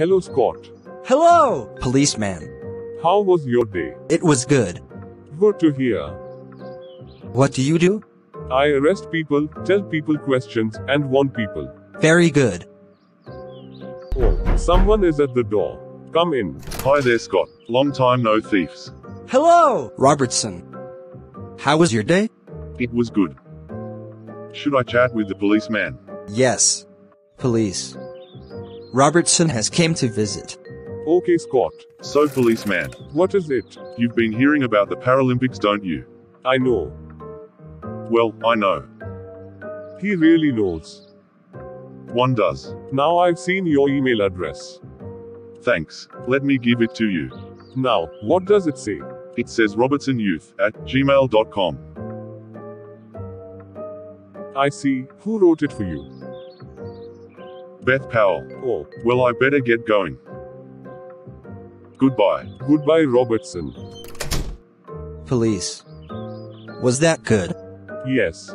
Hello, Scott. Hello, policeman. How was your day? It was good. Good to hear. What do you do? I arrest people, tell people questions, and warn people. Very good. Oh, someone is at the door. Come in. Hi there, Scott. Long time no thieves. Hello, Robertson. How was your day? It was good. Should I chat with the policeman? Yes. Police. Robertson has came to visit. Okay, Scott. So, policeman, What is it? you've been hearing about the Paralympics, don't you? I know. Well, I know. He really knows. One does. Now I've seen your email address. Thanks. Let me give it to you. Now, what does it say? It says robertsonyouth at gmail.com. I see. Who wrote it for you? Beth Powell. Oh, Well, I better get going. Goodbye. goodbye, Robertson. Police. Was that good? Yes.